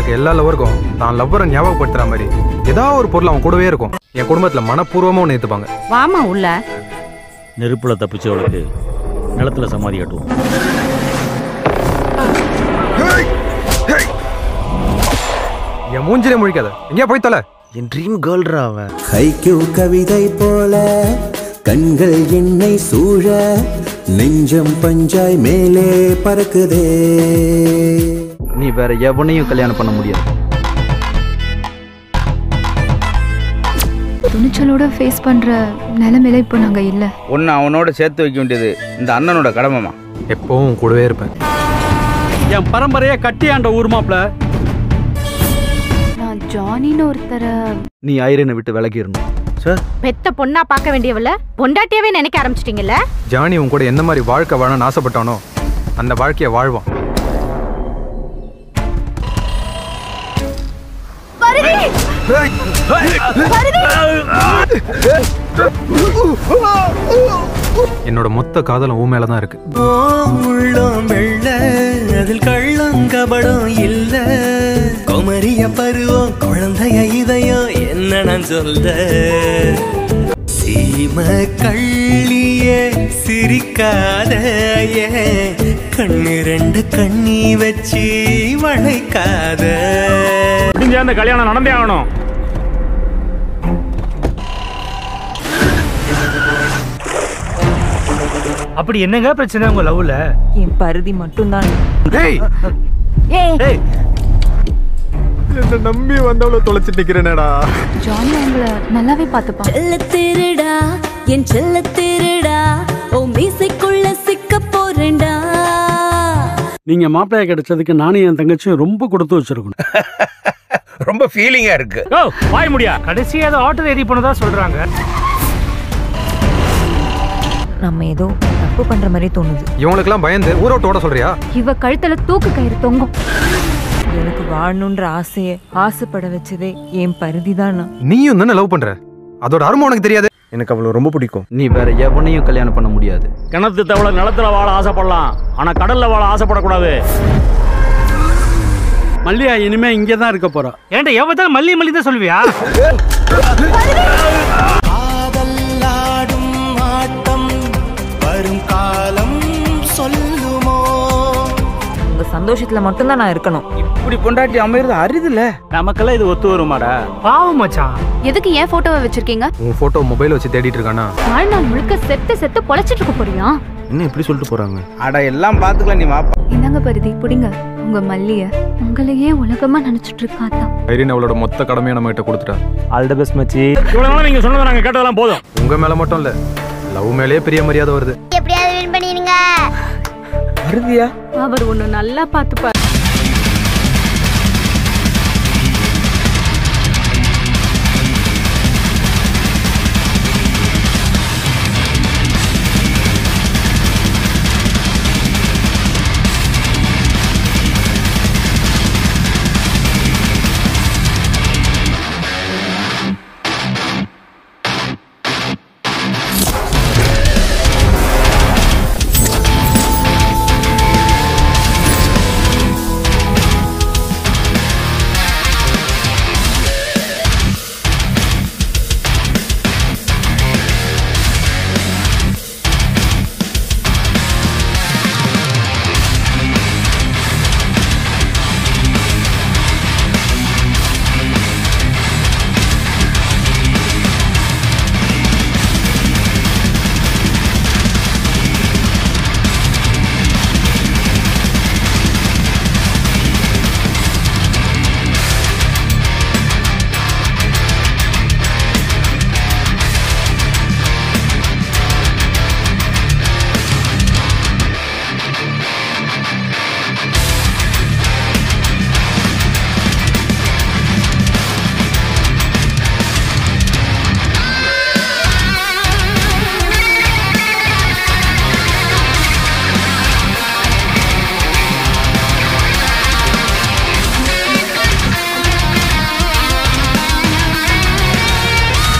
எல்லா லவருக்கும் தான் லவ்வரை ஞாபகப்படுத்துற மாதிரி ஏதாவது ஒரு பொருள் அவன் கூடவே இருக்கும். என் குடும்பத்துல மனப்பூர்வமா ஒன்று ஏத்துப்பாங்க. வாமா உள்ள. நெருப்புல தப்பிச்சவளுக்கு நிலத்துல சமாதி கட்டுவோம். என் மூஞ்சிலே முழிக்காத. எங்கேயா போய் தொலை. என் ட்ரீம் கேர்ள்ரா அவன். ஹைக்கூ கவிதை போல கண்கள் என்னை சூழ நெஞ்சம் பஞ்சாய் மேலே பறக்குதே. நீ வேற எவனையும் கல்யாணம் பண்ண முடியாது. துணிச்சலோட ஃபேஸ் பண்ற நிலைமையில இப்போ நாங்க இல்ல. ஒன்று அவனோட சேர்த்து வைக்க வேண்டியது இந்த அண்ணனோட கடமைமா எப்பவும் கூடவே இருப்பேன். என் பரம்பரையை கட்டியாண்ட ஊர் மாப்ள நான் ஜானின்னு ஒருத்தரை நீ ஐரனை விட்டு விலகிடணும். சார் பெத்த பொண்ணா பார்க்க வேண்டியவள பொண்டாட்டியாவே நினைக்க ஆரம்பிச்சிட்டீங்கல்ல? ஜானி உன் கூட என்ன மாதிரி வாழ்க்கை வாழணும்னு ஆசைப்பட்டானோ அந்த வாழ்க்கையை வாழ்வான். என்னோட மொத்த காதலும் ஊ மேலதான் இருக்கு. உள்ளம் வெள்ள அதில் கள்ளம் கபடம் இல்ல. குமரிய பருவம் குழந்தைய இதயம் என்ன நான் சொல்ல? சீம கள்ளியே சிரிக்காத. கண்ணு ரெண்டு கண்ணி வச்சு வளைக்காத. அந்த கல்யாணம் நடந்தே ஆகணும். அப்படி என்னங்க பிரச்சனை உங்க லவ்ல என் பருதி மட்டும்தான். என்ன நம்பி வந்தவள தொலைச்சிட்டு நிக்கிறேனடா. ஜானி அவங்கள நல்லாவே பார்த்துப்பான். செல்ல திருடா என் செல்ல திருடா ஓ மீசைக்குள்ள சிக்க போறேன்டா. நீங்க மாப்பிள்ளைய கிடைச்சதுக்கு நானும் என் தங்கச்சியும் ரொம்ப கொடுத்து வச்சிருக்கணும். ரொம்ப ஃபீலிங்காக இருக்கு. ஓ வாய் முடியா? கடைசியா ஏதோ ஆட்டோ ஏறி போனதா சொல்றாங்க. நம்ம ஏதோ தப்பு பண்ற மாதிரி தோணுது. இவங்களுக்கெல்லாம் பயந்து ஊரோட்டோட சொல்றியா? இவ கழுத்துல தூக்கு கயிறு தொங்கும். எனக்கு வாழணுன்ற ஆசையை ஆசைப்பட வச்சதே என் பருதி தானா நீயும் தானே லவ் பண்ற? அதோட அருமை உனக்கு தெரியாது? எனக்கு அவளை ரொம்ப பிடிக்கும். நீ வேற எவனையும் கல்யாணம் பண்ண முடியாது. கிணத்து தவளை நிலத்துல வாழ ஆசைப்படலாம். ஆனா கடல்ல வாழ ஆசைப்படக்கூடாது. மல்லியா இனிமே இங்கே தான் இருக்க போறா. ஏன்டா எவ்வளவு மல்லி மல்லி தான் சொல்லுவியா? சந்தோஷத்துல மட்டும்தான் நான் இருக்கணும். இப்படி பொண்டாட்டி அமைகிறது அரிதுல நமக்கெல்லாம் இது ஒத்து வருமாடா. பாவம் மச்சான். எதுக்கு ஏன் போட்டோவை வச்சிருக்கீங்க? உன் போட்டோ மொபைல் வச்சு தேடிட்டு இருக்கானா? வாழ்நாள் முழுக்க செத்து செத்து பொழைச்சிட்டு இருக்க போறியா? என்ன இப்படி சொல்லிட்டு போறாங்க? அட எல்லாம் பார்த்துக்கலாம் நீ வாப்பா. இந்தாங்க பருதி பிடிங்க. உங்க மல்லிய உங்களையே உலகமா நினைச்சிட்டு இருக்காதான் ஐரின் அவளோட மொத்த கடமையை நம்ம கிட்ட கொடுத்துட்டா. ஆல் த பெஸ்ட் மச்சி. இவ்வளவு நாளா நீங்க சொன்னதை நாங்க கேட்டதெல்லாம் போதும். உங்க மேல மட்டும் இல்ல லவ் மேலேயே பெரிய மரியாதை வருது. எப்படியாவது வின் பண்ணிருங்க வருதியா அவர் ஒண்ணு நல்லா பார்த்துப்பார்.